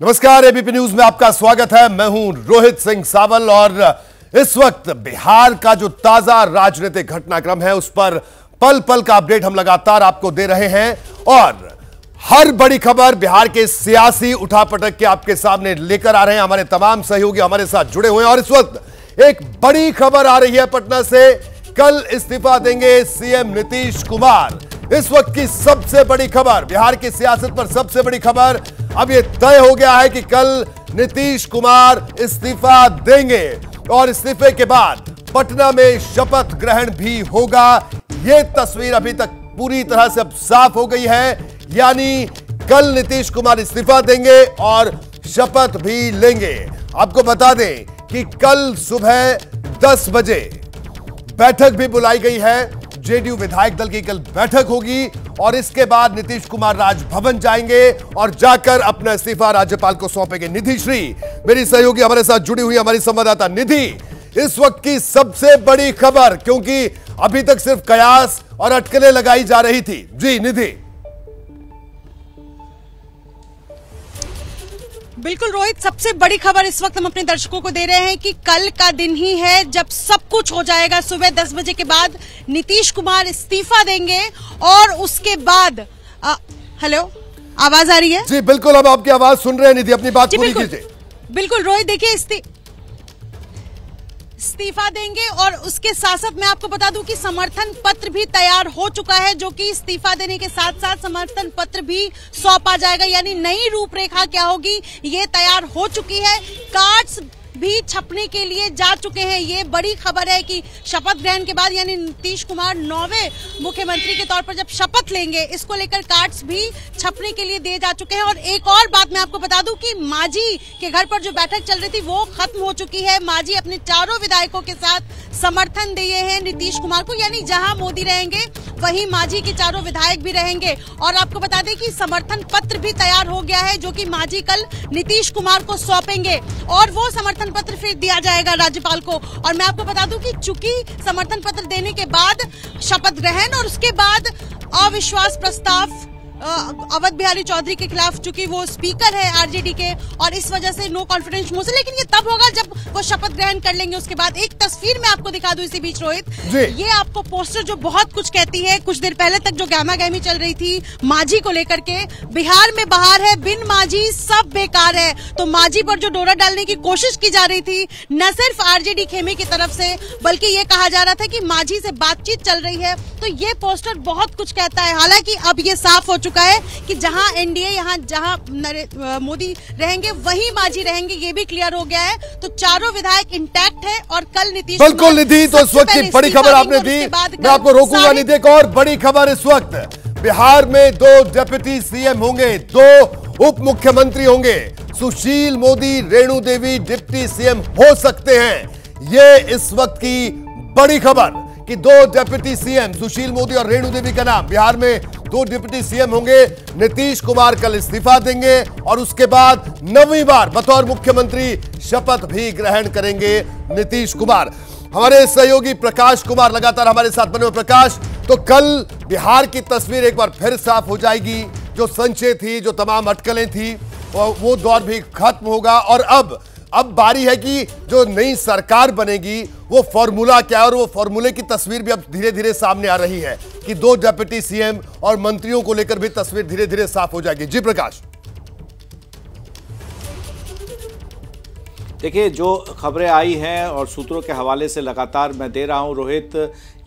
नमस्कार ABP news में आपका स्वागत है। मैं हूँ रोहित सिंह सावल और इस वक्त बिहार का जो ताज़ा राजनीतिक घटनाक्रम है, उस पर पल पल का अपडेट हम लगातार आपको दे रहे हैं। और हर बड़ी खबर बिहार के सियासी उठापटक के आपके सामने लेकर आ रहे हैं। हमारे तमाम सहयोगी हमारे साथ जुड़े हुए हैं और इस वक्त एक बड़ी खबर आ रही है पटना से। कल इस्तीफा देंगे सीएम नीतीश कुमार। इस वक्त की सबसे बड़ी खबर, बिहार की सियासत पर सबसे बड़ी खबर अब यह तय हो गया है कि कल नीतीश कुमार इस्तीफा देंगे और इस्तीफे के बाद पटना में शपथ ग्रहण भी होगा। यह तस्वीर अभी तक पूरी तरह से अब साफ़ हो गई है। यानी कल नीतीश कुमार इस्तीफा देंगे और शपथ भी लेंगे। आपको बता दें कि कल सुबह 10 बजे बैठक भी बुलाई गई है। जेडीयू विधायक दल की कल बैठक होगी और इसके बाद नीतीश कुमार राजभवन जाएँगे और जाकर अपना इस्तीफा राज्यपाल को सौंपेंगे। निधि श्री, मेरी सहयोगी हमारे साथ जुड़ी हुई हमारी संवाददाता निधि। इस वक्त की सबसे बड़ी खबर, क्योंकि अभी तक सिर्फ़ कयास और अटकलें लगाई जा रही थी। जी, निधि। बिल्कुल रोहित सबसे बड़ी खबर इस वक्त हम अपने दर्शकों को दे रहे हैं कि कल का दिन ही है जब सब कुछ हो जाएगा। सुबह दस बजे के बाद नीतीश कुमार इस्तीफा देंगे और उसके बाद आ, हेलो आवाज़ आ रही है? जी बिल्कुल अब आपकी आवाज़ सुन रहे हैं निधि अपनी बात पूरी कीजिए। बिल्कुल रोहित देखिए इस्तीफा देंगे और उसके साथ साथ मैं आपको बता दूँ कि समर्थन पत्र भी तैयार हो चुका है, जो कि इस्तीफा देने के साथ साथ समर्थन पत्र भी सौंपा जाएगा। यानी नई रूपरेखा क्या होगी, ये तैयार हो चुकी है। कार्ड्स भी छपने के लिए जा चुके हैं। ये बड़ी खबर है कि शपथ ग्रहण के बाद यानी नीतीश कुमार नौवे मुख्यमंत्री के तौर पर जब शपथ लेंगे, इसको लेकर कार्ड्स भी छपने के लिए दिए जा चुके हैं। और एक और बात मैं आपको बता दूँ कि माजी के घर पर जो बैठक चल रही थी, वो खत्म हो चुकी है। माजी अपने चारों विधायकों के साथ समर्थन दिए हैं नीतीश कुमार को, यानी जहाँ मोदी रहेंगे, वहीं मांझी के चारों विधायक भी रहेंगे। और आपको बता दें कि समर्थन पत्र भी तैयार हो गया है, जो कि मांझी कल नीतीश कुमार को सौंपेंगे। और वो समर्थन पत्र फिर दिया जाएगा राज्यपाल को। और मैं आपको बता दूँ कि चूँकि समर्थन पत्र देने के बाद शपथ ग्रहण और उसके बाद अविश्वास प्रस्ताव अवध बिहारी चौधरी के खिलाफ चूँकि वो स्पीकर है आरजेडी के और इस वजह से नो कॉन्फिडेंस मोशन लेकिन ये तब होगा जब वो शपथ ग्रहण कर लेंगे उसके बाद एक तस्वीर मैं आपको दिखा दू इसी बीच रोहित। ये आपको पोस्टर जो बहुत कुछ कहती है कुछ देर पहले तक जो गहमा गहमी चल रही थी माझी को लेकर के बिहार में बाहर है बिन माझी सब बेकार है। तो माझी पर जो डोरा डालने की कोशिश की जा रही थी न सिर्फ़ आरजेडी खेमे की तरफ़ से बल्कि ये कहा जा रहा था कि माझी से बातचीत चल रही है। तो ये पोस्टर बहुत कुछ कहता है हालाँकि अब ये साफ़ हो चुका है कि जहाँ एनडीए यहाँ जहाँ मोदी रहेंगे वहीं माजी रहेंगे ये भी क्लियर हो गया है। तो चारों विधायक इंटैक्ट है और कल नीतीश बिल्कुल निधि तो इस वक्त की बड़ी खबर आपने दी। मैं आपको रोकूँगा निधि एक और बड़ी खबर इस वक्त। बिहार में दो डेप्यूटी सीएम होंगे दो उप मुख्यमंत्री होंगे। सुशील मोदी रेणु देवी डिप्टी सीएम हो सकते हैं। ये इस वक्त की बड़ी खबर। कि दो डिप्टी सीएम, सुशील मोदी और रेणु देवी का नाम। बिहार में दो डिप्टी सीएम होंगे, नीतीश कुमार कल इस्तीफा देंगे और उसके बाद नवीं बार बतौर मुख्यमंत्री शपथ भी ग्रहण करेंगे नीतीश कुमार। हमारे सहयोगी प्रकाश कुमार लगातार हमारे साथ बने हुए। प्रकाश तो कल बिहार की तस्वीर एक बार फिर साफ़ हो जाएगी। जो संचय थी, जो तमाम अटकलें थी वो दौर भी खत्म होगा और अब अब बारी है कि जो नई सरकार बनेगी, वो फॉर्मूला क्या है और वो फॉर्मूले की तस्वीर भी अब धीरे धीरे सामने आ रही है कि दो डेप्यूटी सीएम और मंत्रियों को लेकर भी तस्वीर धीरे धीरे साफ़ हो जाएगी। जी प्रकाश। देखिए, जो खबरें आई हैं और सूत्रों के हवाले से लगातार मैं दे रहा हूँ, रोहित,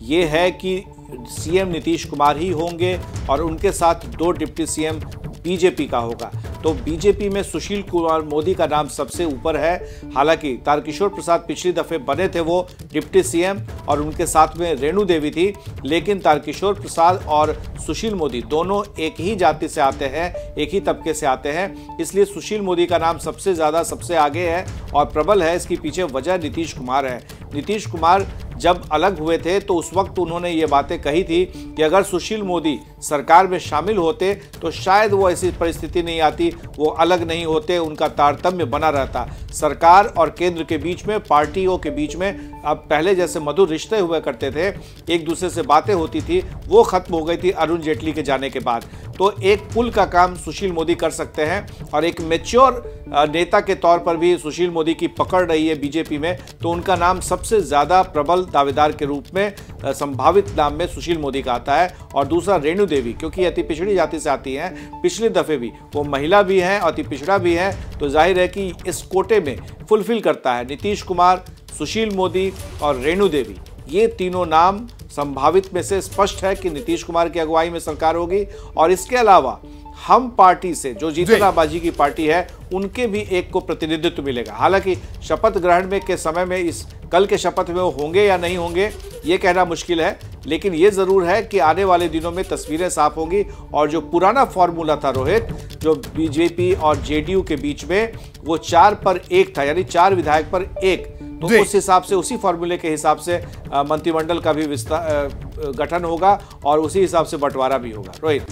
ये है कि सीएम नीतीश कुमार ही होंगे और उनके साथ दो डिप्टी सीएम बीजेपी का होगा। तो बीजेपी में सुशील कुमार मोदी का नाम सबसे ऊपर है। हालाँकि तारकिशोर प्रसाद पिछली दफे बने थे वो डिप्टी सीएम और उनके साथ में रेणु देवी थी, लेकिन तारकिशोर प्रसाद और सुशील मोदी दोनों एक ही जाति से आते हैं, एक ही तबके से आते हैं। इसलिए सुशील मोदी का नाम सबसे ज़्यादा सबसे आगे है और प्रबल है। इसके पीछे वजह नीतीश कुमार है। नीतीश कुमार जब अलग हुए थे तो उस वक्त उन्होंने ये बातें कही थी कि अगर सुशील मोदी सरकार में शामिल होते तो शायद वो ऐसी परिस्थिति नहीं आती, वो अलग नहीं होते, उनका तारतम्य बना रहता। सरकार और केंद्र के बीच में, पार्टियों के बीच में, अब पहले जैसे मधुर रिश्ते हुआ करते थे, एक दूसरे से बातें होती थी, वो खत्म हो गई थी अरुण जेटली के जाने के बाद। तो एक पुल का काम सुशील मोदी कर सकते हैं, और एक मेच्योर नेता के तौर पर भी सुशील मोदी की पकड़ रही है बीजेपी में तो उनका नाम सबसे ज़्यादा प्रबल दावेदार के रूप में संभावित नाम में सुशील मोदी का आता है। और दूसरा, रेणु देवी, क्योंकि अति पिछड़ी जाति से आती हैं, पिछले दफ़े भी। वो महिला भी हैं, अति पिछड़ा भी है तो ज़ाहिर है कि इस कोटे में फुलफिल करता है नीतीश कुमार, सुशील मोदी और रेणु देवी। ये तीनों नाम संभावित में से स्पष्ट है कि नीतीश कुमार की अगुवाई में सरकार होगी, और इसके अलावा हम पार्टी से जो जीतना बाजी की पार्टी है उनके भी एक को प्रतिनिधित्व मिलेगा। हालाँकि शपथ ग्रहण में के समय में इस कल के शपथ में वो होंगे या नहीं होंगे ये कहना मुश्किल है। लेकिन ये ज़रूर है कि आने वाले दिनों में तस्वीरें साफ़ होंगी और जो पुराना फॉर्मूला था रोहित जो बीजेपी और जेडीयू के बीच में वो चार पर एक था यानी चार विधायक पर एक। तो उस हिसाब से उसी फॉर्मूले के हिसाब से मंत्रिमंडल का भी विस्तार गठन होगा और उसी हिसाब से बंटवारा भी होगा। रोहित।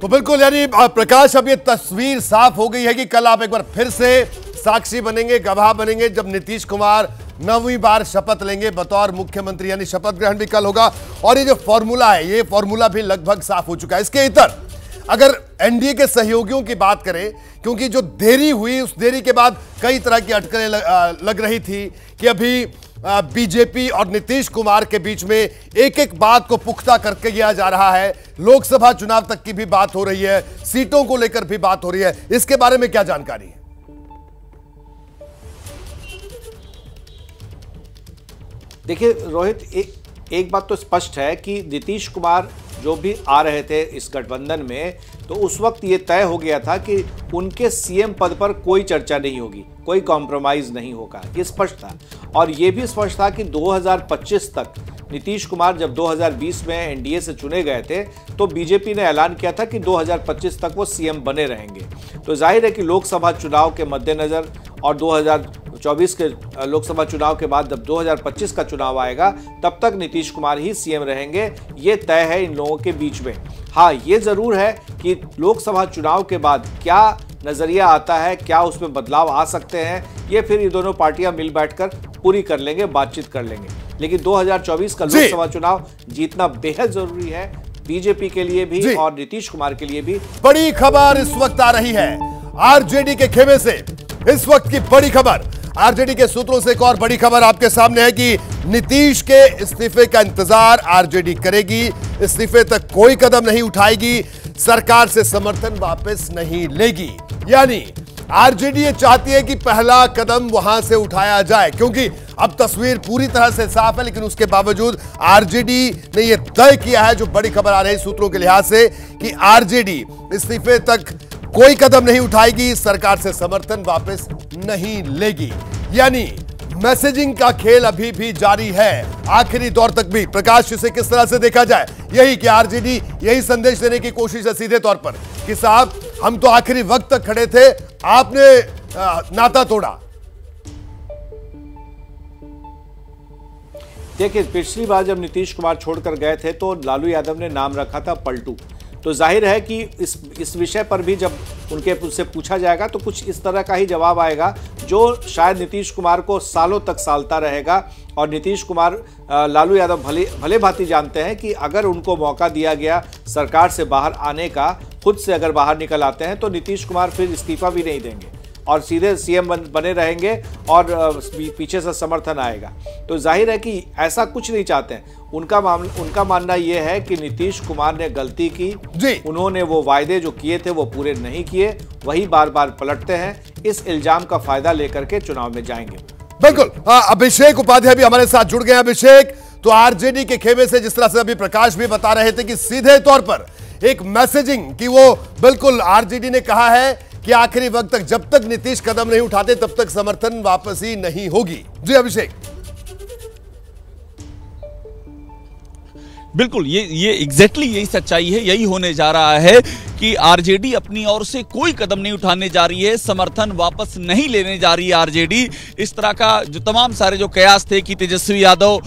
तो बिल्कुल, यानी प्रकाश, अब ये तस्वीर साफ़ हो गई है कि कल आप एक बार फिर से साक्षी बनेंगे, गवाह बनेंगे, जब नीतीश कुमार नौवीं बार शपथ लेंगे, बतौर मुख्यमंत्री, यानी शपथ ग्रहण भी कल होगा, और ये जो फॉर्मूला है, ये फॉर्मूला भी लगभग साफ़ हो चुका है। इसके इतर, अगर एनडीए के सहयोगियों की बात करें, क्योंकि जो देरी हुई, उस देरी के बाद कई तरह की अटकलें लग रही थी कि अभी बीजेपी और नीतीश कुमार के बीच में एक एक बात को पुख्ता करके किया जा रहा है। लोकसभा चुनाव तक की भी बात हो रही है, सीटों को लेकर भी बात हो रही है। इसके बारे में क्या जानकारी है? देखिए, रोहित एक एक बात तो स्पष्ट है कि नीतीश कुमार जो भी आ रहे थे इस गठबंधन में तो उस वक्त ये तय हो गया था कि उनके सीएम पद पर कोई चर्चा नहीं होगी, कोई कॉम्प्रोमाइज नहीं होगा। ये स्पष्ट था। और ये भी स्पष्ट था कि 2025 तक नीतीश कुमार जब 2020 में एनडीए से चुने गए थे तो बीजेपी ने ऐलान किया था कि 2025 तक वो सीएम बने रहेंगे। तो ज़ाहिर है कि लोकसभा चुनाव के मद्देनज़र और 2024 के लोकसभा चुनाव के बाद जब 2025 का चुनाव आएगा तब तक नीतीश कुमार ही सीएम रहेंगे। ये तय है इन लोगों के बीच में। हाँ ये ज़रूर है कि लोकसभा चुनाव के बाद क्या नज़रिया आता है क्या उसमें बदलाव आ सकते हैं ये फिर ये दोनों पार्टियाँ मिल बैठकर पूरी कर लेंगे बातचीत कर लेंगे। लेकिन 2024 का लोकसभा चुनाव जीतना बेहद ज़रूरी है बीजेपी के लिए भी और नीतीश कुमार के लिए भी। बड़ी खबर इस वक्त आ रही है आरजेडी के खेमे से। इस वक्त की बड़ी खबर आरजेडी के सूत्रों से एक और बड़ी खबर आपके सामने है कि नीतीश के इस्तीफे का इंतज़ार आरजेडी करेगी। इस्तीफे तक कोई कदम नहीं उठाएगी। सरकार से समर्थन वापस नहीं लेगी। यानी आरजेडी ये चाहती है कि पहला कदम वहाँ से उठाया जाए, क्योंकि अब तस्वीर पूरी तरह से साफ़ है, लेकिन उसके बावजूद आरजेडी ने यह तय किया है, जो बड़ी खबर आ रही सूत्रों के लिहाज से, कि आरजेडी इस्तीफे तक कोई कदम नहीं उठाएगी, सरकार से समर्थन वापस नहीं लेगी। यानी मैसेजिंग का खेल अभी भी जारी है। आखिरी दौर तक भी, प्रकाश, इसे किस तरह से देखा जाए? यही कि आरजेडी यही संदेश देने की कोशिश है सीधे तौर पर कि साहब, हम तो आखिरी वक्त तक खड़े थे, आपने नाता तोड़ा। देखिए, पिछली बार जब नीतीश कुमार छोड़कर गए थे तो लालू यादव ने नाम रखा था पलटू। तो ज़ाहिर है कि इस इस विषय पर भी जब उनके उनसे पूछा जाएगा तो कुछ इस तरह का ही जवाब आएगा, जो शायद नीतीश कुमार को सालों तक सालता रहेगा। और नीतीश कुमार लालू यादव भले भले भांति जानते हैं कि अगर उनको मौका दिया गया सरकार से बाहर आने का, खुद से अगर बाहर निकल आते हैं तो नीतीश कुमार फिर इस्तीफा भी नहीं देंगे। और सीधे सीएम बन, बने रहेंगे और पीछे से समर्थन आएगा। तो ज़ाहिर है कि ऐसा कुछ नहीं चाहते हैं। उनका मामला उनका मानना यह है कि नीतीश कुमार ने गलती की। जी। उन्होंने वो वायदे जो किए थे वो पूरे नहीं किए वही बार बार पलटते हैं। इस इल्ज़ाम का फ़ायदा लेकर के चुनाव में जाएँगे। बिल्कुल। अभिषेक उपाध्याय भी हमारे साथ जुड़ गए अभिषेक तो आरजेडी के खेमे से जिस तरह से अभी प्रकाश भी बता रहे थे कि सीधे तौर पर एक मैसेजिंग कि वो बिल्कुल आरजेडी ने कहा है कि आखिरी वक्त तक जब तक नीतीश कदम नहीं उठाते, तब तक समर्थन वापसी नहीं होगी। जी अभिषेक। बिल्कुल, ये ये एग्जैक्टली exactly यही सच्चाई है, यही होने जा रहा है। कि आरजेडी अपनी ओर से कोई कदम नहीं उठाने जा रही है, समर्थन वापस नहीं लेने जा रही है आरजेडी। इस तरह का जो तमाम सारे जो कयास थे कि तेजस्वी यादव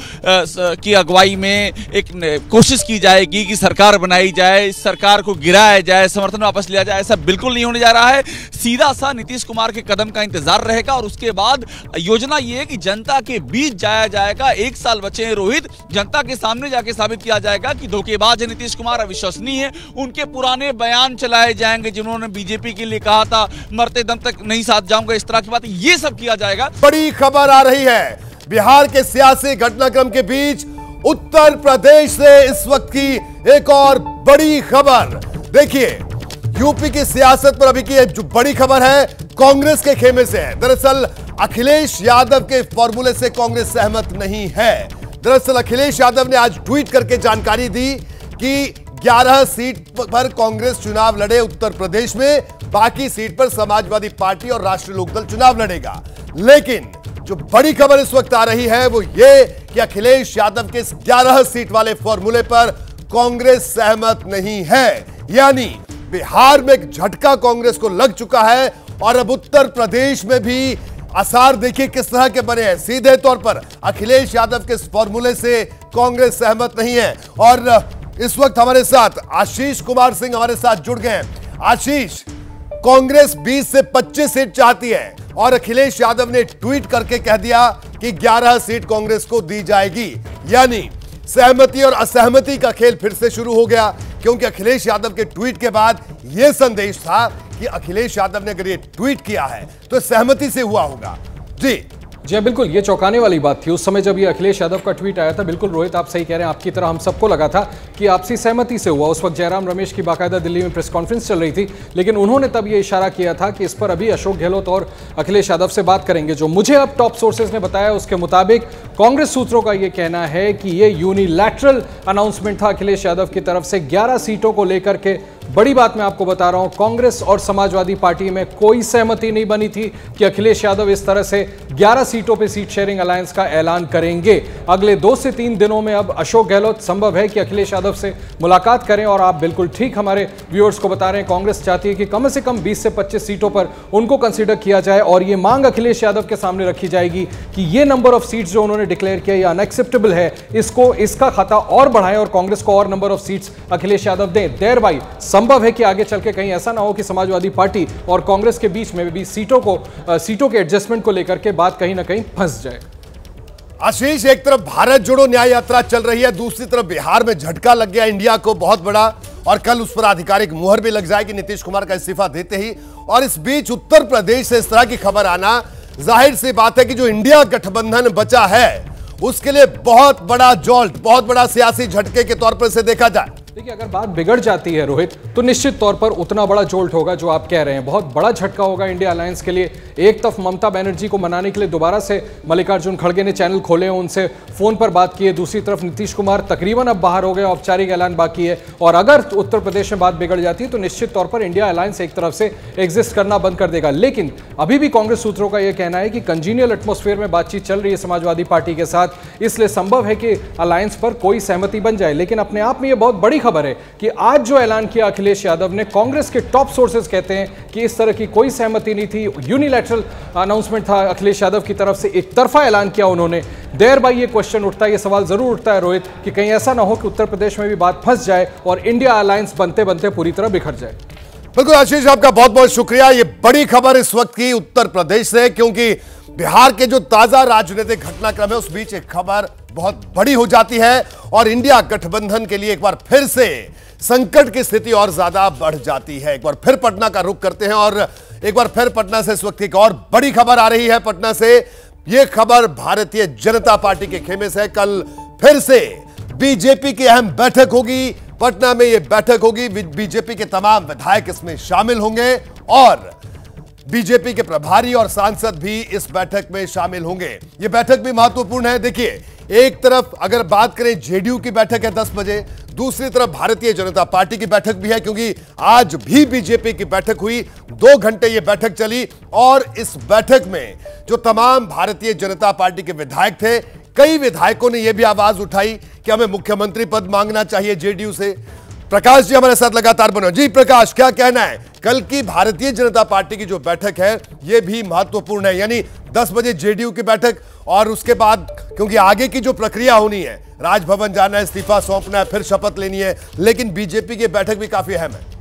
की अगुवाई में एक कोशिश की जाएगी कि सरकार बनाई जाए इस सरकार को गिराया जाए, समर्थन वापस लिया जाए, ऐसा बिल्कुल नहीं होने जा रहा है। सीधा सा नीतीश कुमार के कदम का इंतज़ार रहेगा और उसके बाद योजना ये है कि जनता के बीच जाया जाएगा, एक साल बचे हैं रोहित, जनता के सामने जाके साबित किया जाएगा कि धोखेबाज है नीतीश कुमार, अविश्वसनीय है, उनके पुराने बयान चलाए जाएँगे, जिन्होंने बीजेपी के लिए कहा था, मरते दम तक नहीं साथ जाऊँगा, इस तरह की बात, ये सब किया जाएगा। बड़ी खबर आ रही है, बिहार के सियासी घटनाक्रम के बीच उत्तर प्रदेश से इस वक्त की एक और बड़ी खबर। देखिए, यूपी की सियासत पर अभी की जो बड़ी खबर है, कांग्रेस के खेमे से है। दरअसल, अखिलेश यादव के फॉर्मूले से कांग्रेस सहमत नहीं है। दरअसल, अखिलेश यादव ने आज ट्वीट करके जानकारी दी कि 11 सीट पर कांग्रेस चुनाव लड़े उत्तर प्रदेश में, बाकी सीट पर समाजवादी पार्टी और राष्ट्रीय लोकदल चुनाव लड़ेगा। लेकिन जो बड़ी खबर इस वक्त आ रही है, वो ये कि अखिलेश यादव के 11 सीट वाले फॉर्मूले पर कांग्रेस सहमत नहीं है। यानी बिहार में एक झटका कांग्रेस को लग चुका है और अब उत्तर प्रदेश में भी आसार देखिए किस तरह के बने हैं। सीधे तौर पर अखिलेश यादव के फॉर्मूले से कांग्रेस सहमत नहीं है और इस वक्त हमारे साथ आशीष कुमार सिंह हमारे साथ जुड़ गए हैं। आशीष, कांग्रेस 20 से 25 सीट चाहती है और अखिलेश यादव ने ट्वीट करके कह दिया कि 11 सीट कांग्रेस को दी जाएगी। यानी सहमति और असहमति का खेल फिर से शुरू हो गया, क्योंकि अखिलेश यादव के ट्वीट के बाद यह संदेश था कि अखिलेश यादव ने अगर ये ट्वीट किया है तो सहमति से हुआ होगा। जी। जी हाँ, बिल्कुल ये चौंकाने वाली बात थी। उस समय जब ये अखिलेश यादव का ट्वीट आया था बिल्कुल रोहित आप सही कह रहे हैं आपकी तरह हम सबको लगा था कि आपसी सहमति से हुआ। उस वक्त जयराम रमेश की बाकायदा दिल्ली में प्रेस कॉन्फ्रेंस चल रही थी लेकिन उन्होंने तब ये इशारा किया था कि इस पर अभी अशोक गहलोत और अखिलेश यादव से बात करेंगे। जो मुझे अब टॉप सोर्सेज ने बताया उसके मुताबिक कांग्रेस सूत्रों का ये कहना है कि ये यूनिलैटरल अनाउंसमेंट था अखिलेश यादव की तरफ़ से। ग्यारह सीटों को लेकर के बड़ी बात मैं आपको बता रहा हूँ, कांग्रेस और समाजवादी पार्टी में कोई सहमति नहीं बनी थी कि अखिलेश यादव इस तरह से 11 सीटों पे सीट शेयरिंग अलायंस का ऐलान करेंगे। अगले दो से तीन दिनों में अब अशोक गहलोत, संभव है कि अखिलेश यादव से मुलाकात करें और आप बिल्कुल ठीक हमारे व्यूअर्स को बता रहे हैं, कांग्रेस चाहती है कि कम से कम बीस से पच्चीस सीटों पर उनको कंसिडर किया जाए और ये मांग अखिलेश यादव के सामने रखी जाएगी कि ये नंबर ऑफ़ सीट्स जो उन्होंने डिक्लेयर किया ये अनएक्सेप्टेबल है। इसको, इसका खाता और बढ़ाएँ और कांग्रेस को और number of seats Akhilesh Yadav दें। देर बाई संभव है कि आगे चल के कहीं ऐसा ना हो कि समाजवादी पार्टी और कांग्रेस के बीच में भी सीटों को सीटों के एडजस्टमेंट को लेकर के बात कहीं ना कहीं फंस जाए। आशीष, एक तरफ़ भारत जोड़ो न्याय यात्रा चल रही है, दूसरी तरफ़ बिहार में झटका लग गया इंडिया को बहुत बड़ा, और कल उस पर आधिकारिक मुहर भी लग जाएगी नीतीश कुमार का इस्तीफा देते ही। और इस बीच उत्तर प्रदेश से इस तरह की खबर आना, ज़ाहिर सी बात है कि जो इंडिया गठबंधन बचा है, उसके लिए बहुत बड़ा जॉल्ट बहुत बड़ा सियासी झटके के तौर पर इसे देखा जाए। देखिए, अगर बात बिगड़ जाती है रोहित तो निश्चित तौर पर उतना बड़ा जोल्ट होगा जो आप कह रहे हैं। बहुत बड़ा झटका होगा इंडिया अलायंस के लिए। एक तरफ़ ममता बनर्जी को मनाने के लिए दोबारा से मल्लिकार्जुन खड़गे ने चैनल खोले हैं उनसे फ़ोन पर बात की है। दूसरी तरफ़ नीतीश कुमार तकरीबन अब बाहर हो गए, औपचारिक ऐलान बाकी है। और अगर उत्तर प्रदेश में बात बिगड़ जाती है तो निश्चित तौर पर इंडिया अलायंस एक तरफ़ से एग्जिस्ट करना बंद कर देगा। लेकिन अभी भी कांग्रेस सूत्रों का यह कहना है कि कंजीनियल एटमोस्फेयर में बातचीत चल रही है समाजवादी पार्टी के साथ। इसलिए संभव है कि अलायंस पर कोई सहमति बन जाए। लेकिन अपने आप में यह बहुत बड़ी खबर है कि आज जो ऐलान किया, अखिलेश यादव ने, कांग्रेस के टॉप सोर्सेज कहते हैं कि इस तरह की कोई सहमति नहीं थी। यूनिलैटरल अनाउंसमेंट था अखिलेश यादव की तरफ़ से। एक तरफा ऐलान किया उन्होंने। देर बाई ये क्वेश्चन उठता है, ये सवाल ज़रूर उठता है रोहित, कि कहीं ऐसा ना हो कि उत्तर प्रदेश में भी बात फंस जाए और इंडिया अलायंस बनते बनते पूरी तरह बिखर जाए। बिल्कुल आशीष आपका बहुत बहुत शुक्रिया। ये बड़ी खबर इस वक्त की उत्तर प्रदेश से, क्योंकि बिहार के जो ताज़ा राजनीतिक घटनाक्रम है, उस बीच एक खबर बहुत बड़ी हो जाती है और इंडिया गठबंधन के लिए एक बार फिर से संकट की स्थिति और ज़्यादा बढ़ जाती है। एक बार फिर पटना का रुख करते हैं और एक बार फिर पटना से इस वक्त एक और बड़ी खबर आ रही है पटना से। यह खबर भारतीय जनता पार्टी के खेमे से कल फिर से बीजेपी की अहम बैठक होगी। पटना में यह बैठक होगी। बीजेपी के तमाम विधायक इसमें शामिल होंगे और बीजेपी के प्रभारी और सांसद भी इस बैठक में शामिल होंगे। यह बैठक भी महत्वपूर्ण है। देखिए, एक तरफ़ अगर बात करें जेडीयू की बैठक है 10 बजे, दूसरी तरफ़ भारतीय जनता पार्टी की बैठक भी है, क्योंकि आज भी बीजेपी की बैठक हुई। दो घंटे ये बैठक चली और इस बैठक में जो तमाम भारतीय जनता पार्टी के विधायक थे, कई विधायकों ने यह भी आवाज़ उठाई कि हमें मुख्यमंत्री पद मांगना चाहिए जेडीयू से? प्रकाश जी हमारे साथ लगातार बने जी, प्रकाश, क्या कहना है? कल की भारतीय जनता पार्टी की जो बैठक है यह भी महत्वपूर्ण है। यानी 10 बजे जेडीयू की बैठक और उसके बाद, क्योंकि आगे की जो प्रक्रिया होनी है, राजभवन जाना है, इस्तीफा सौंपना है, फिर शपथ लेनी है, लेकिन बीजेपी की बैठक भी काफ़ी अहम है।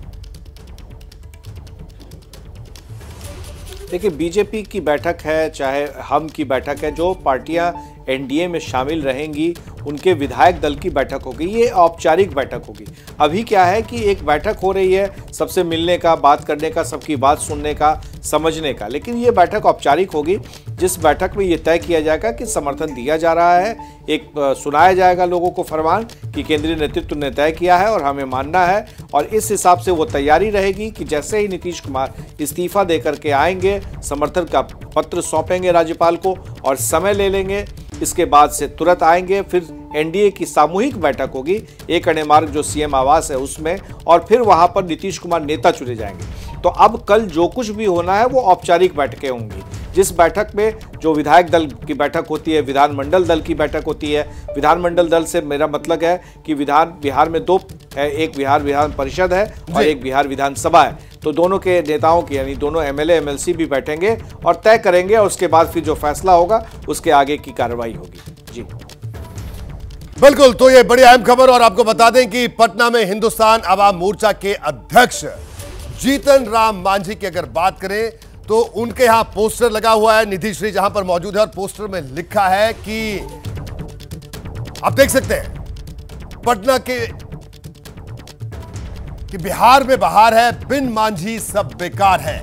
देखिए, बीजेपी की बैठक है, चाहे हम की बैठक है, जो पार्टियाँ एनडीए में शामिल रहेंगी उनके विधायक दल की बैठक होगी, ये औपचारिक बैठक होगी। अभी क्या है कि एक बैठक हो रही है, सबसे मिलने का, बात करने का, सबकी बात सुनने का, समझने का। लेकिन ये बैठक औपचारिक होगी, जिस बैठक में ये तय किया जाएगा कि समर्थन दिया जा रहा है, एक सुनाया जाएगा लोगों को फरमान कि केंद्रीय नेतृत्व ने तय किया है और हमें मानना है और इस हिसाब से वो तैयारी रहेगी कि जैसे ही नीतीश कुमार इस्तीफा देकर के आएँगे, समर्थन का पत्र सौंपेंगे राज्यपाल को और समय ले लेंगे, इसके बाद से तुरंत आएँगे, फिर एनडीए की सामूहिक बैठक होगी। एक अणे मार्ग जो सीएम आवास है उसमें और फिर वहाँ पर नीतीश कुमार नेता चुने जाएँगे। तो अब कल जो कुछ भी होना है वो औपचारिक बैठकें होंगी। जिस बैठक में जो विधायक दल की बैठक होती है विधानमंडल दल की बैठक होती है विधानमंडल दल से मेरा मतलब है कि विधान बिहार में दो एक बिहार विधान परिषद है और एक बिहार विधानसभा है। तो दोनों के नेताओं की यानी दोनों एमएलए एमएलसी भी बैठेंगे और तय करेंगे और उसके बाद फिर जो फैसला होगा उसके आगे की कार्रवाई होगी। जी। बिल्कुल तो ये बड़ी अहम खबर और आपको बता दें कि पटना में हिंदुस्तान आवाम मोर्चा के अध्यक्ष जीतन राम मांझी की अगर बात करें तो उनके यहाँ पोस्टर लगा हुआ है, निधि श्री जहाँ पर मौजूद है और पोस्टर में लिखा है कि आप देख सकते हैं, पटना के, कि बिहार में बहार है, बिन मांझी सब बेकार है।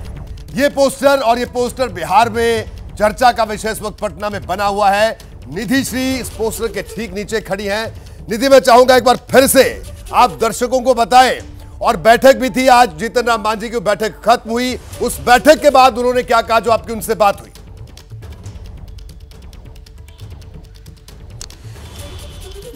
ये पोस्टर और ये पोस्टर बिहार में चर्चा का विषय इस वक्त पटना में बना हुआ है। निधि श्री इस पोस्टर के ठीक नीचे खड़ी हैं। निधि, मैं चाहूँगा एक बार फिर से आप दर्शकों को बताएँ, और बैठक भी थी आज, जीतन राम मांझी की बैठक खत्म हुई। उस बैठक के बाद उन्होंने क्या कहा जो आपकी उनसे बात हुई?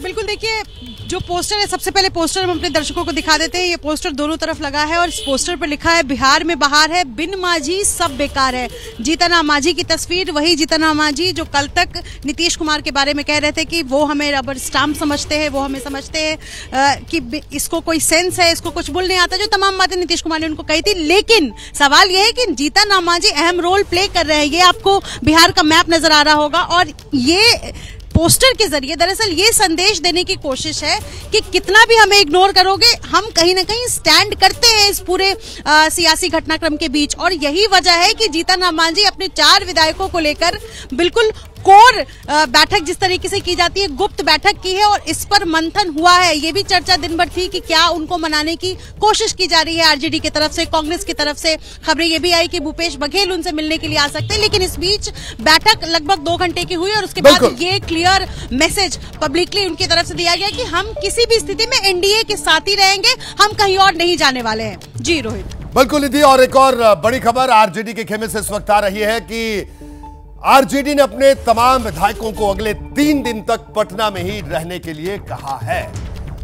बिल्कुल, देखिए जो पोस्टर है, सबसे पहले पोस्टर हम अपने दर्शकों को दिखा देते हैं। ये पोस्टर दोनों तरफ़ लगा है और इस पोस्टर पर लिखा है, बिहार में बाहर है, बिन मांझी सब बेकार है। जीतना मांझी की तस्वीर, वही जीतना मांझी जो कल तक नीतीश कुमार के बारे में कह रहे थे कि वो हमें रबर स्टाम्प समझते हैं, वो हमें समझते हैं कि इसको कोई सेंस है, इसको कुछ बोल नहीं आता, जो तमाम बातें नीतीश कुमार ने उनको कही थी। लेकिन सवाल यह है कि जीता माझी अहम रोल प्ले कर रहे हैं। ये आपको बिहार का मैप नज़र आ रहा होगा और ये पोस्टर के ज़रिए दरअसल ये संदेश देने की कोशिश है कि कितना भी हमें इग्नोर करोगे हम कहीं ना कहीं स्टैंड करते हैं इस पूरे आ, सियासी घटनाक्रम के बीच। और यही वजह है कि जीतन राम मांझी अपने चार विधायकों को लेकर बिल्कुल कोर बैठक जिस तरीके से की जाती है गुप्त बैठक की है और इस पर मंथन हुआ है। ये भी चर्चा दिन भर थी कि क्या उनको मनाने की कोशिश की जा रही है आरजेडी की तरफ़ से कांग्रेस की तरफ़ से। खबरें ये भी आई कि भूपेश बघेल उनसे मिलने के लिए आ सकते हैं लेकिन इस बीच बैठक लगभग दो घंटे की हुई और उसके बाद ये क्लियर मैसेज पब्लिकली उनकी तरफ़ से दिया गया कि हम किसी भी स्थिति में एनडीए के साथ ही रहेंगे हम कहीं और नहीं जाने वाले हैं। जी रोहित। बिल्कुल निधि और एक और बड़ी खबर आरजेडी के खेमे से इस वक्त आ रही है कि आरजेडी ने अपने तमाम विधायकों को अगले तीन दिन तक पटना में ही रहने के लिए कहा है।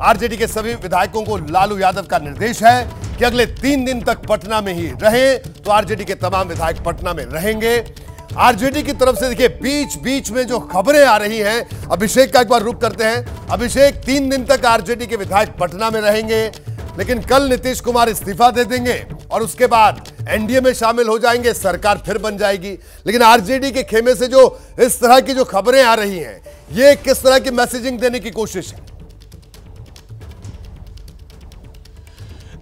आरजेडी के सभी विधायकों को लालू यादव का निर्देश है कि अगले तीन दिन तक पटना में ही रहें तो आरजेडी के तमाम विधायक पटना में रहेंगे। आरजेडी की तरफ़ से देखिए बीच बीच में जो खबरें आ रही हैं, अभिषेक का एक बार रुक करते हैं। अभिषेक, तीन दिन तक आरजेडी के विधायक पटना में रहेंगे, लेकिन कल नीतीश कुमार इस्तीफा दे देंगे। और उसके बाद एनडीए में शामिल हो जाएँगे, सरकार फिर बन जाएगी। लेकिन आरजेडी के खेमे से जो इस तरह की जो खबरें आ रही हैं, ये किस तरह की मैसेजिंग देने की कोशिश है?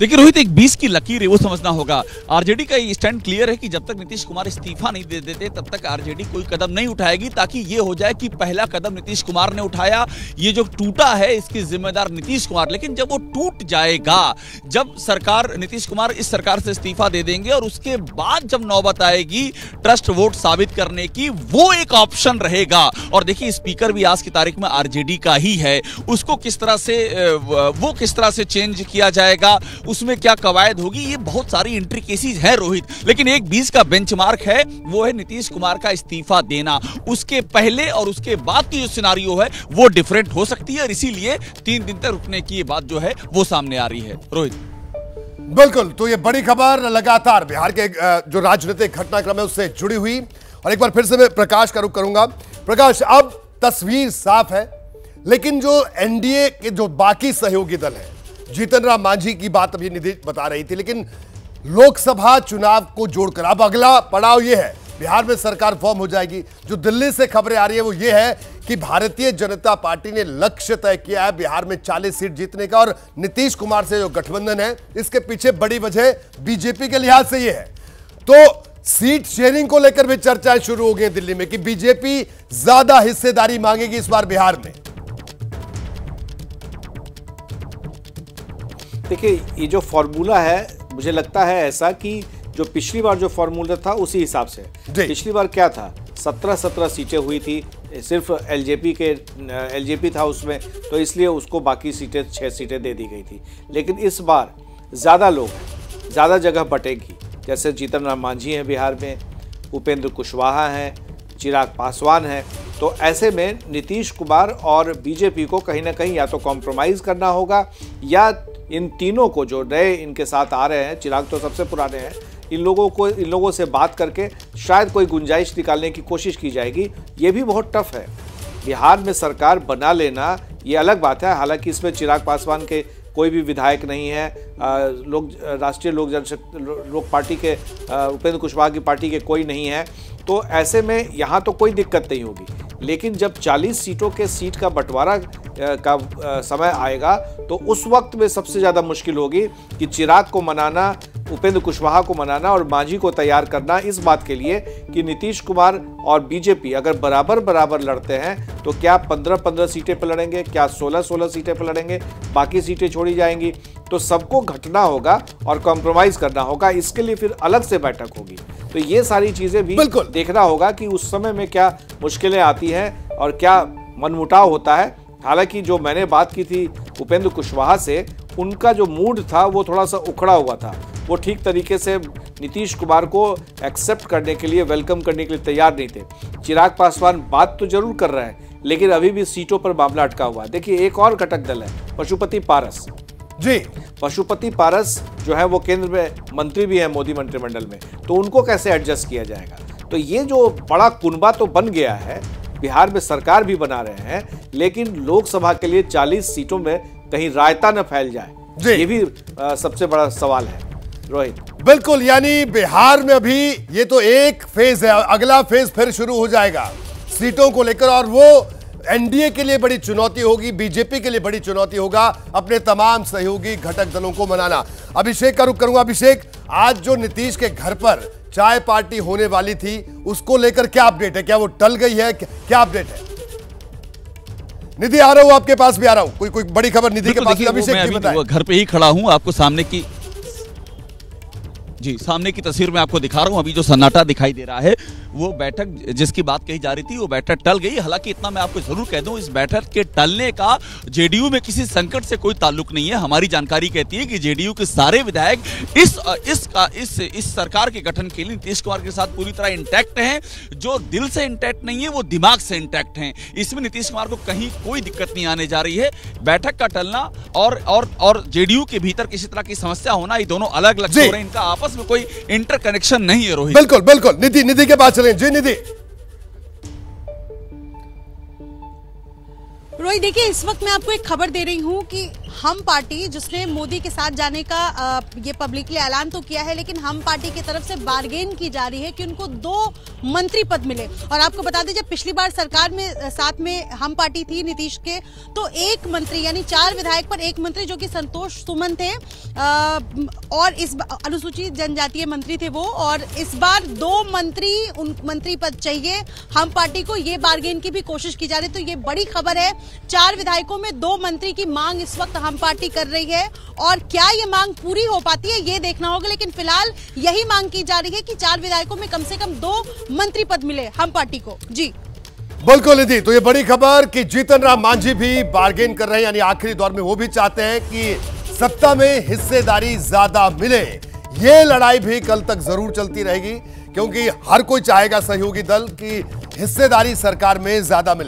देखिए, रोहित, एक बीस की लकीर है वो समझना होगा। आरजेडी का स्टैंड क्लियर है कि जब तक नीतीश कुमार इस्तीफा नहीं दे देते, तब तक आरजेडी कोई कदम नहीं उठाएगी, ताकि ये हो जाए कि पहला कदम नीतीश कुमार ने उठाया। ये जो टूटा है, इसकी जिम्मेदार नीतीश कुमार। लेकिन जब वो टूट जाएगा, जब सरकार, नीतीश कुमार इस सरकार से इस्तीफा दे देंगे, और उसके बाद जब नौबत आएगी ट्रस्ट वोट साबित करने की, वो एक ऑप्शन रहेगा। और देखिए स्पीकर भी आज की तारीख में आरजेडी का ही है। उसको किस तरह से वो किस तरह से चेंज किया जाएगा? उसमें क्या कवायद होगी, ये बहुत सारी इंट्रिकेसीज है, रोहित। लेकिन एक बीस का बेंचमार्क है, वो है नीतीश कुमार का इस्तीफा देना। उसके पहले और उसके बाद की जो सिनारियो है, वो डिफरेंट हो सकती है और इसीलिए तीन दिन तक रुकने की बात जो है, वो सामने आ रही है। रोहित। बिल्कुल तो ये बड़ी खबर, लगातार बिहार के जो राजनीतिक घटनाक्रम है, उससे जुड़ी हुई। और एक बार फिर से मैं प्रकाश का रुख करूँगा। प्रकाश, अब तस्वीर साफ़ है, लेकिन जो एनडीए के जो बाकी सहयोगी दल है जीतन राम मांझी की बात अभी निधि बता रही थी, लेकिन लोकसभा चुनाव को जोड़कर, अब अगला पड़ाव यह है, बिहार में सरकार फॉर्म हो जाएगी। जो दिल्ली से खबरें आ रही है, वो ये है कि भारतीय जनता पार्टी ने लक्ष्य तय किया है बिहार में 40 सीट जीतने का, और नीतीश कुमार से जो गठबंधन है, इसके पीछे बड़ी वजह बीजेपी के लिहाज से ये है। तो सीट शेयरिंग को लेकर भी चर्चाएँ शुरू हो गई दिल्ली में, कि बीजेपी ज़्यादा हिस्सेदारी मांगेगी इस बार बिहार में। देखिए ये जो फॉर्मूला है मुझे लगता है ऐसा कि जो पिछली बार जो फॉर्मूला था उसी हिसाब से पिछली बार क्या था? सत्रह सत्रह सीटें हुई थी सिर्फ़ एलजेपी के एलजेपी था उसमें तो इसलिए उसको बाकी सीटें छः सीटें दे दी गई थी। लेकिन इस बार ज़्यादा लोग ज़्यादा जगह बटेगी। जैसे जीतन राम मांझी हैं बिहार में उपेंद्र कुशवाहा हैं चिराग पासवान हैं तो ऐसे में नीतीश कुमार और बीजेपी को कहीं ना कहीं या तो कॉम्प्रोमाइज़ करना होगा या इन तीनों को जो नए इनके साथ आ रहे हैं, चिराग तो सबसे पुराने हैं, इन लोगों को, इन लोगों से बात करके शायद कोई गुंजाइश निकालने की कोशिश की जाएगी। ये भी बहुत टफ है। बिहार में सरकार बना लेना, ये अलग बात है। हालाँकि इसमें चिराग पासवान के कोई भी विधायक नहीं है लोग, राष्ट्रीय लोक जनशक्ति लोक पार्टी के उपेंद्र कुशवाहा की पार्टी के कोई नहीं है। तो ऐसे में यहाँ तो कोई दिक्कत नहीं होगी। लेकिन जब 40 सीटों के सीट का बंटवारा का समय आएगा तो उस वक्त में सबसे ज़्यादा मुश्किल होगी कि चिराग को मनाना उपेंद्र कुशवाहा को मनाना और मांझी को तैयार करना इस बात के लिए कि नीतीश कुमार और बीजेपी अगर बराबर बराबर लड़ते हैं तो क्या 15-15 सीटें पर लड़ेंगे क्या 16-16 सीटें पर लड़ेंगे बाकी सीटें छोड़ी जाएँगी? तो सबको घटना होगा और कॉम्प्रोमाइज करना होगा इसके लिए फिर अलग से बैठक होगी। तो ये सारी चीज़ें भी। देखना होगा कि उस समय में क्या मुश्किलें आती हैं और क्या मनमुटाव होता है। हालाँकि जो मैंने बात की थी उपेंद्र कुशवाहा से उनका जो मूड था वो थोड़ा सा उखड़ा हुआ था। वो ठीक तरीके से नीतीश कुमार को एक्सेप्ट करने के लिए वेलकम करने के लिए तैयार नहीं थे। चिराग पासवान बात तो ज़रूर कर रहे हैं लेकिन अभी भी सीटों पर मामला अटका हुआ है। देखिए एक और घटक दल है पशुपति पारस। जी। पशुपति पारस जो है वो केंद्र में मंत्री भी है मोदी मंत्रिमंडल में तो उनको कैसे एडजस्ट किया जाएगा? तो ये जो बड़ा कुनबा तो बन गया है बिहार में सरकार भी बना रहे हैं लेकिन लोकसभा के लिए 40 सीटों में कहीं रायता न फैल जाए। ये भी आ, सबसे बड़ा सवाल है। रोहित। बिल्कुल यानी बिहार में अभी ये तो एक फ़ेज़ है अगला फ़ेज़ फिर शुरू हो जाएगा। सीटों को लेकर और वो एनडीए के लिए बड़ी चुनौती होगी बीजेपी के लिए बड़ी चुनौती होगा अपने तमाम सहयोगी घटक दलों को मनाना। अभिषेक का रुख करूँगा। अभिषेक आज जो नीतीश के घर पर चाय पार्टी होने वाली थी उसको लेकर क्या अपडेट है? क्या वो टल गई है? क्या अपडेट है? निधि आ रहा हूँ आपके पास भी आ रहा हूँ। कोई कोई बड़ी खबर निधि के पास अभिषेक मैं अभी घर पे ही खड़ा हूँ आपको सामने की जी सामने की तस्वीर में आपको दिखा रहा हूँ अभी जो सन्नाटा दिखाई दे रहा है वो बैठक जिसकी बात कही जा रही थी वो बैठक टल गई। हालाँकि इतना मैं आपको ज़रूर कह दूँ इस बैठक के टलने का जेडीयू में किसी संकट से कोई ताल्लुक नहीं है। हमारी जानकारी कहती है कि जेडीयू के सारे विधायक इस इस का इस इस सरकार के गठन के लिए नीतीश कुमार के साथ पूरी तरह इंटैक्ट हैं। जो दिल से इंटैक्ट नहीं है वो दिमाग से इंटैक्ट हैं। इसमें नीतीश कुमार को कहीं कोई दिक्कत नहीं आने जा रही है। बैठक का टलना और और और जेडीयू के भीतर किसी तरह की समस्या होना ये दोनों अलग अलग हो रहे हैं इनका आपस में कोई इंटरकनेक्शन नहीं है रोहित। बिल्कुल बिल्कुल। निधि निधि के पास चलें जी निधि रोहित देखिए इस वक्त मैं आपको एक खबर दे रही हूँ कि हम पार्टी जिसने मोदी के साथ जाने का ये पब्लिकली ऐलान तो किया है, लेकिन हम पार्टी की तरफ़ से बार्गेन की जा रही है कि उनको दो मंत्री पद मिले। और आपको बता दें, जब पिछली बार सरकार में साथ में हम पार्टी थी नीतीश के तो एक मंत्री, यानी चार विधायक पर एक मंत्री जो कि संतोष सुमन थे और इस अनुसूचित जनजातीय मंत्री थे वो, और इस बार दो मंत्री, उन मंत्री पद चाहिए। हम पार्टी को ये बार्गेन की भी कोशिश की जा रही तो ये बड़ी खबर है, चार विधायकों में दो मंत्री की मांग इस वक्त हम पार्टी कर रही है और क्या ये मांग पूरी हो पाती है, ये देखना होगा। लेकिन फ़िलहाल यही मांग की जा रही है कि चार विधायकों में कम से कम दो मंत्री पद मिले हम पार्टी को। जी। बिल्कुल निधि तो ये बड़ी खबर कि जीतन राम मांझी भी बार्गेन कर रहे हैं, यानी आखिरी दौर में वो भी चाहते हैं कि सत्ता में हिस्सेदारी ज़्यादा मिले। ये लड़ाई भी कल तक ज़रूर चलती रहेगी, क्योंकि हर कोई चाहेगा सहयोगी दल की हिस्सेदारी सरकार में ज़्यादा मिले।